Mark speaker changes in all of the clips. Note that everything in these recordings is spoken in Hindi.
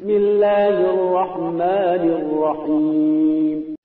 Speaker 1: बिस्मिल्लाहिर्रहमानिर्रहीम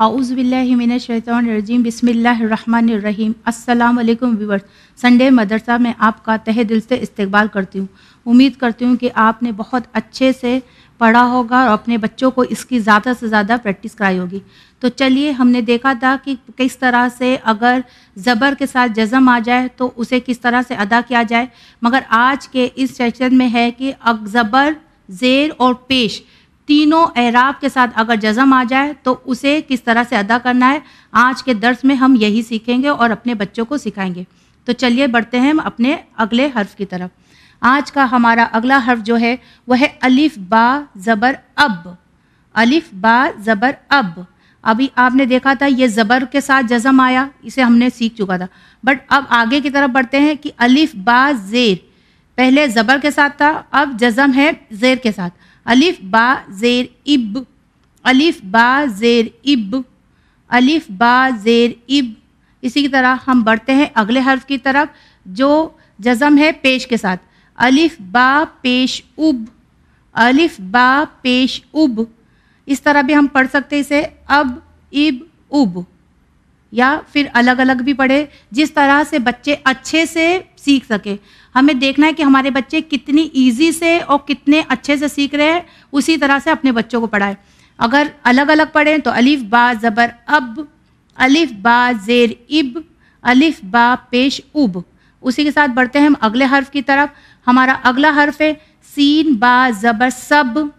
Speaker 2: आउज़बिल्लिमिनशैतानरजीम बिस्मिल्लाहिर्रहमानिर्रहीम अस्सलाम वालेकुम व्यूअर्स संडे मदरसा में आपका तहे दिल से इस्तकबाल करती हूँ उम्मीद करती हूँ कि आपने बहुत अच्छे से पढ़ा होगा और अपने बच्चों को इसकी ज़्यादा से ज़्यादा प्रैक्टिस कराई होगी। तो चलिए, हमने देखा था कि किस तरह से अगर ज़बर के साथ जज़म आ जाए तो उसे किस तरह से अदा किया जाए। मगर आज के इस सेशन में है कि ज़बर, ज़ेर और पेश तीनों एराब के साथ अगर जज़म आ जाए तो उसे किस तरह से अदा करना है? आज के दर्स में हम यही सीखेंगे और अपने बच्चों को सिखाएँगे। तो चलिए बढ़ते हैं हम अपने अगले हर्फ की तरफ़। आज का हमारा अगला हर्फ जो है, वह है अलिफ बा ज़बर अब। अलिफ बा ज़बर अब। अभी आपने देखा था, ये ज़बर के साथ जज़म आया, इसे हमने सीख चुका था। बट अब आगे की तरफ़ बढ़ते हैं कि अलिफ बा ज़ेर। पहले ज़बर के साथ था, अब जज़म है ज़ेर के साथ। अलिफ बा ज़ेर इब। अलिफ बा ज़ेर इब। अलिफ बा ज़ेर इब। इसी की तरह हम बढ़ते हैं अगले हर्फ की तरफ़, जो जज़म है पेश के साथ। अलिफ बा पेश उब। अलिफ बा पेश उब। इस तरह भी हम पढ़ सकते इसे अब, इब, उब। या फिर अलग अलग भी पढ़े, जिस तरह से बच्चे अच्छे से सीख सके। हमें देखना है कि हमारे बच्चे कितनी इजी से और कितने अच्छे से सीख रहे हैं, उसी तरह से अपने बच्चों को पढ़ाएँ। अगर अलग अलग पढ़ें तो अलिफ बा ज़बर अब, अलिफ बा ज़ेर इब, अलिफ बा पेश उब। उसी के साथ बढ़ते हैं हम अगले हर्फ की तरफ़। हमारा अगला हर्फ है, सीन बा ज़बर सब।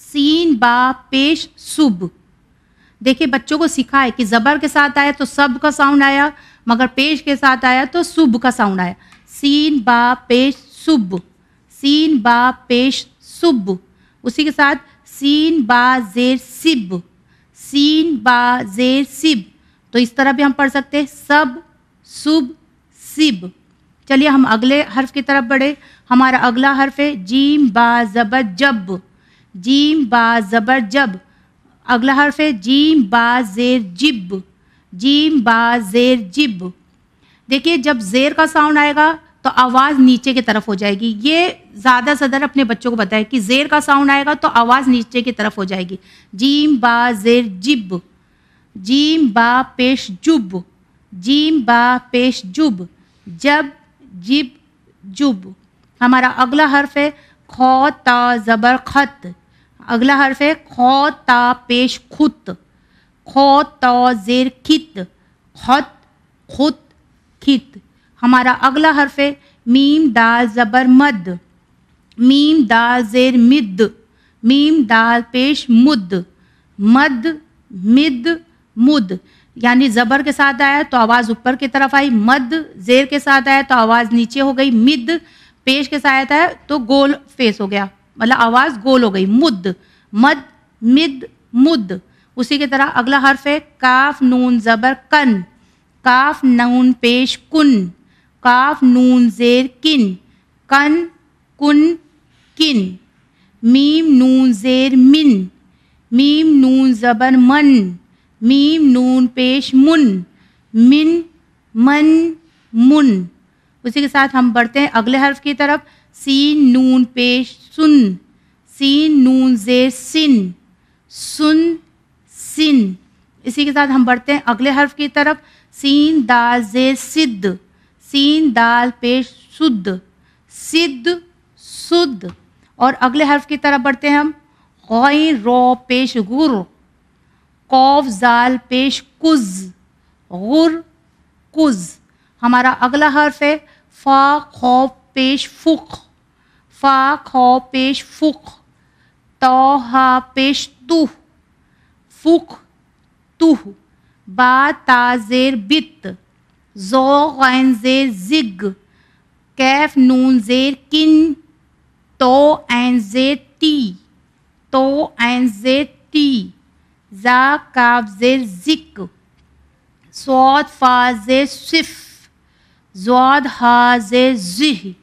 Speaker 2: सीन बा पेश सुब। देखिए, बच्चों को सिखाए कि ज़बर के साथ आया तो सब का साउंड आया, मगर पेश के साथ आया तो सुब का साउंड आया। सीन बा पेश सुब। सीन बा पेश सुब। उसी के साथ, सीन बा जेर सिब। सीन बा जेर सिब। तो इस तरह भी हम पढ़ सकते हैं, सब, सुब सिब चलिए हम अगले हर्फ की तरफ़ बढ़े। हमारा अगला हर्फ है जीम बा ज़बर जब। जीम बा ज़बर जब। अगला हर्फ है जीम बा ज़ेर जिब। जीम बा ज़ेर जिब। देखिए, जब ज़ेर का साउंड आएगा तो आवाज़ नीचे की तरफ़ हो जाएगी। ये ज़्यादा सदर अपने बच्चों को बताए कि ज़ेर का साउंड आएगा तो आवाज़ नीचे की तरफ़ हो जाएगी। जीम बा ज़ेर जिब। जीम बा पेश जुब। जीम बा पेश जुब। जब जिब जुब। हमारा अगला हर्फ है खौ ता ज़बर खत अगला हर्फ है खौ ता पेश खुत खौ ता ज़ेर खित, खत। खुत खित हमारा अगला हर्फ है मीम दाल ज़बर मद मीम दाल ज़ेर मिद मीम दाल पेश मुद मद, मिद, मुद। यानी ज़बर के साथ आया तो आवाज़ ऊपर की तरफ़ आई, मद, ज़ेर के साथ आया तो आवाज़ नीचे हो गई, मिद, पेश के साथ आया तो गोल फेस हो गया। मतलब आवाज़ गोल हो गई, मुद, मद, मिद, मुद। उसी की तरह अगला हर्फ है काफ, नून, ज़बर, कन। काफ, नून, पेश, कुन। काफ, नून, ज़ेर, किन। कन, कुन, किन। मीम, नून, ज़ेर, मिन। मीम, नून, ज़बर, मन। मीम, नून, पेश, मुन, मिन, मन, मुन। उसी के साथ हम बढ़ते हैं अगले हर्फ की तरफ़। सीन, नून, पेश, सुन। सीन, नून जे सिन। सुन, सिन। इसी के साथ हम बढ़ते हैं अगले हर्फ की तरफ़। सीन, दाल जे सिद्ध सीन, दाल, पेश, शुद्ध। सिद्ध शुद्ध। और अगले हर्फ की तरफ़ बढ़ते हैं हम। गौर रो, पेश, गुर। कौफ, जाल, पेश, कुज। गुर, कुज। हमारा अगला हर्फ है फा, खौफ, पेश, फुख। फा खौ पेश, फुख। तो हा, पेश, तुह। फुख, तुह। बा ताजेर बित। जो, गैन, जेर, जिग। कैफ, नून, जेर, किन। तो एन जेर टी तो एन जेर टी जा काफ जेर जिक स्वाद फा जेर सिफ ज़ौद हाज़ेर ज़िह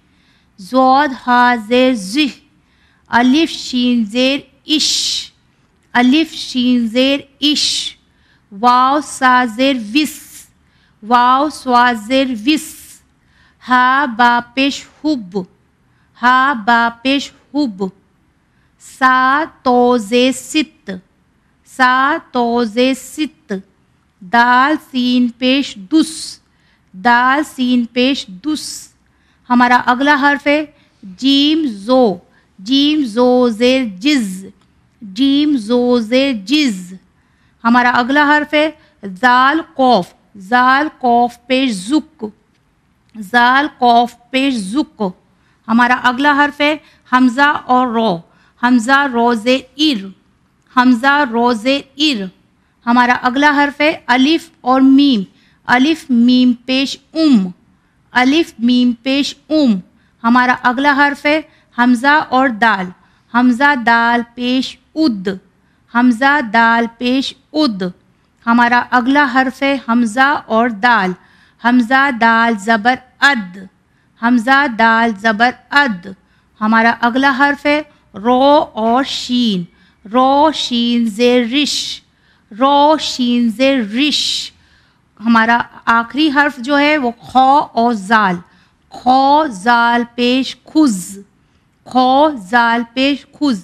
Speaker 2: ज़ौद हाज़ेर ज़िह अलिफ शीन ज़ेर इश अलिफ शीन ज़ेर इश वाव साज़ेर विस वाव स्वाज़ेर विस हा बा सा तोजे सित, दाल सीन पेश दुस, दाल सीन पेश दुस। हमारा अगला हर्फ है जीम जो जीम जो जेर जिज, जीम जो जेर जिज। हमारा अगला हर्फ है जाल कौफ जाल कौफ पेश जुक, जाल कौफ पेश जुक। हमारा अगला हर्फ है हमज़ा और रो, हमज़ा रोज़े इर। हमज़ा रोज़े इर। हमारा अगला हर्फ है अलिफ और मीम। अलिफ, मीम, पेश, उम। अलिफ, मीम, पेश, उम। हमारा अगला हर्फ है हमज़ा और दाल। हमज़ा, दाल, पेश, उद। हमज़ा, दाल, पेश, उद। हमारा अगला हर्फ है हमज़ा और दाल। हमज़ा, दाल, ज़बर, अद। हमज़ा, दाल, ज़बर, अद। हमारा अगला हर्फ है रो और शीन। रो जे रिश रो शीन जे रिश हमारा आखिरी हर्फ जो है वो खौ और जाल। खौ, जाल, पेश, खुज। खौ, जाल, पेश, खुज।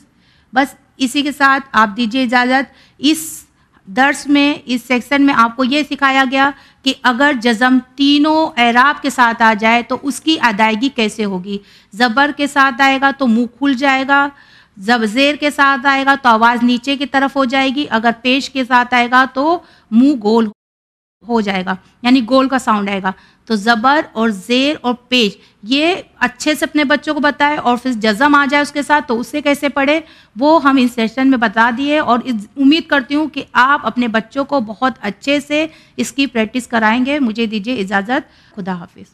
Speaker 2: बस इसी के साथ आप दीजिए इजाज़त। इस दर्स में, इस सेक्शन में आपको ये सिखाया गया कि अगर जज़म तीनों एराब के साथ आ जाए तो उसकी अदायगी कैसे होगी? ज़बर के साथ आएगा तो मुँह खुल जाएगा। जब जेर के साथ आएगा तो आवाज़ नीचे की तरफ़ हो जाएगी। अगर पेश के साथ आएगा तो मुँह गोल हो जाएगा, यानी गोल का साउंड आएगा। तो ज़बर और ज़ेर और पेश, ये अच्छे से अपने बच्चों को बताए और फिर जज़म आ जाए उसके साथ तो उससे कैसे पढ़े, वो हम इस सेशन में बता दिए और उम्मीद करती हूँ कि आप अपने बच्चों को बहुत अच्छे से इसकी प्रैक्टिस कराएँगे। मुझे दीजिए इजाज़त। खुदा हाफिज़।